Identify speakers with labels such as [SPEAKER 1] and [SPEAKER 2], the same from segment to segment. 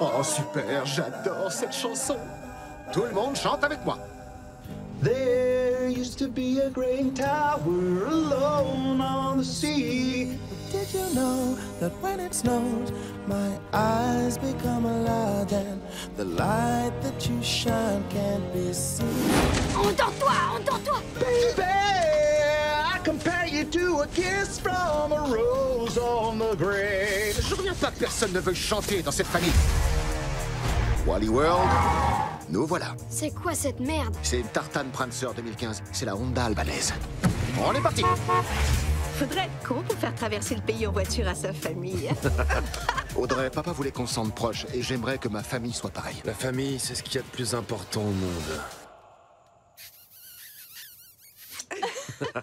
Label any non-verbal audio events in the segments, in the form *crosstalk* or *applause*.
[SPEAKER 1] Oh super, j'adore cette chanson. Tout le monde chante avec moi.
[SPEAKER 2] There used to be a great tower alone on the sea.
[SPEAKER 3] Did you know that when it snows, my eyes become large and the light that you shine can't be seen?
[SPEAKER 4] Entends-toi, entends-toi
[SPEAKER 2] Baby, I compare you to a kiss from a rose on the grave.
[SPEAKER 1] Je reviens pas que personne ne veuille chanter dans cette famille. Wally World, nous voilà.
[SPEAKER 4] C'est quoi cette merde?
[SPEAKER 1] C'est une Tartane Prancer 2015. C'est la Honda albanaise. On est parti
[SPEAKER 5] Faudrait être con pour faire traverser le pays en voiture à sa famille? *laughs*
[SPEAKER 1] Audrey, papa voulait qu'on se sente proche et j'aimerais que ma famille soit pareille.
[SPEAKER 6] La famille, c'est ce qu'il y a de plus important au monde. *laughs*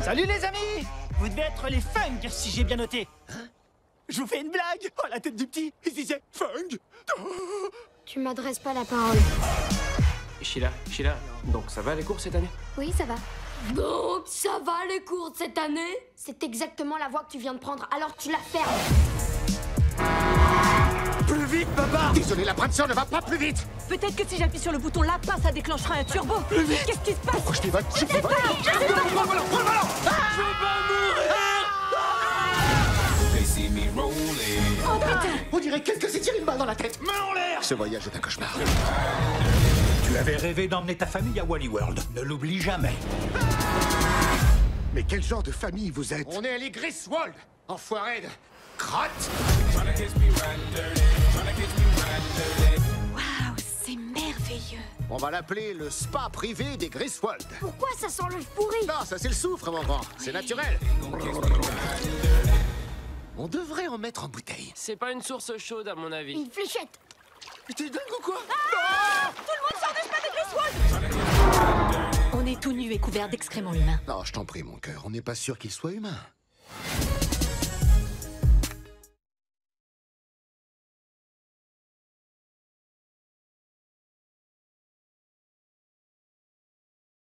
[SPEAKER 7] Salut les amis Vous devez être les Fung, si j'ai bien noté. Hein Je vous fais une blague. Oh, la tête du petit. Il disait Fung
[SPEAKER 4] Tu m'adresses pas la parole.
[SPEAKER 8] Sheila, Sheila, donc ça va les cours cette année?
[SPEAKER 4] Oui, ça va. Donc, ça va les cours de cette année? C'est exactement la voix que tu viens de prendre, alors tu la fermes.
[SPEAKER 1] Plus vite, papa! Désolé, la ne va pas plus vite!
[SPEAKER 5] Peut-être que si j'appuie sur le bouton lapin, ça déclenchera un turbo. Qu'est-ce qui se passe?
[SPEAKER 1] Pourquoi je pivote Je pivote
[SPEAKER 4] Oh putain.
[SPEAKER 1] On dirait quelqu'un s'est tiré une balle dans la tête. Main en l'air. Ce voyage est un cauchemar.
[SPEAKER 7] Tu avais rêvé d'emmener ta famille à Wally World. Ne l'oublie jamais.
[SPEAKER 1] Mais quel genre de famille vous êtes? On est les Griswold Enfoirés de... Crotte On va l'appeler le spa privé des Griswold.
[SPEAKER 4] Pourquoi ça sent le pourri
[SPEAKER 1] Non, ça c'est le soufre, mon grand. C'est naturel. On devrait en mettre en bouteille.
[SPEAKER 8] C'est pas une source chaude à mon avis.
[SPEAKER 4] Une fléchette
[SPEAKER 1] T'es dingue ou quoi?
[SPEAKER 5] On est tout nu et couvert d'excréments humains.
[SPEAKER 1] Non, je t'en prie, mon cœur. On n'est pas sûr qu'il soit humain.